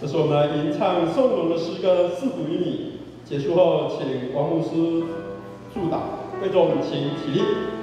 这是我们吟唱颂咏的诗歌《四福于你》。结束后，请王牧师祝祷，会众请起立。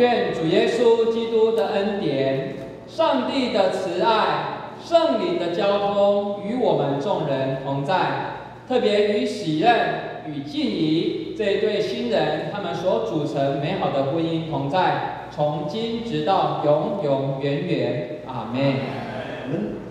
愿主耶稣基督的恩典、上帝的慈爱、圣灵的交通与我们众人同在。特别与喜任与静怡这一对新人，他们所组成美好的婚姻同在，从今直到永永远远。阿门。